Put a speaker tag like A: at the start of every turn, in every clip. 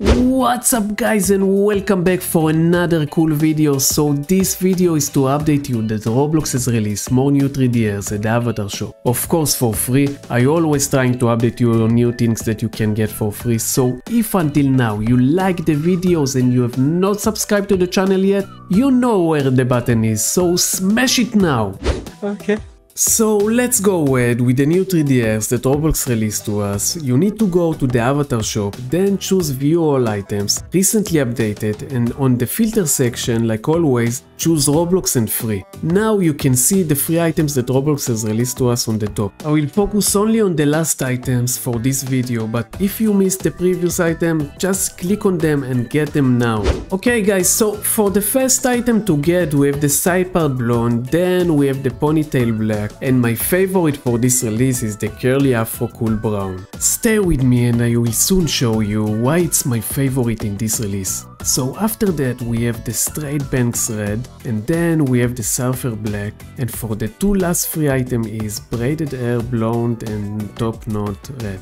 A: What's up guys and welcome back for another cool video. So this video is to update you that Roblox has released more new 3Ds at the Avatar Shop. Of course for free, I always trying to update you on new things that you can get for free. So if until now you like the videos and you have not subscribed to the channel yet, you know where the button is, so smash it now!
B: Okay.
A: So let's go ahead with the new 3DS that Roblox released to us. You need to go to the avatar shop, then choose view all items, recently updated and on the filter section like always choose Roblox and free. Now you can see the free items that Roblox has released to us on the top. I will focus only on the last items for this video but if you missed the previous item just click on them and get them now. Okay guys so for the first item to get we have the side blonde then we have the ponytail black black and my favorite for this release is the curly afro cool brown. Stay with me and I will soon show you why it's my favorite in this release. So after that we have the straight bangs red and then we have the surfer black and for the two last free item is braided hair blonde and top knot red.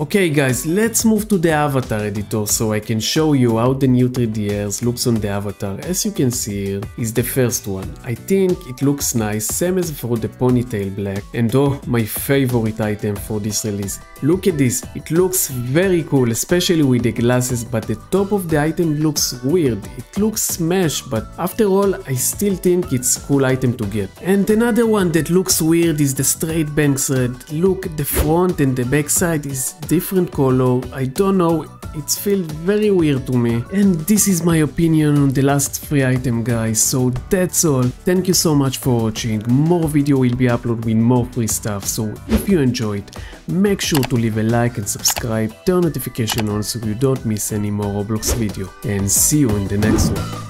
A: Okay guys, let's move to the avatar editor so I can show you how the new 3DS looks on the avatar. As you can see here, is the first one. I think it looks nice, same as for the ponytail black. And oh, my favorite item for this release. Look at this, it looks very cool, especially with the glasses, but the top of the item looks weird. It looks smashed, but after all, I still think it's cool item to get. And another one that looks weird is the straight bangs red. Look, the front and the back side is different color. I don't know, it feels very weird to me. And this is my opinion on the last free item guys, so that's all. Thank you so much for watching, more video will be uploaded with more free stuff, so if you enjoyed, make sure to leave a like and subscribe, turn notification on so you don't miss any more Roblox video, and see you in the next one.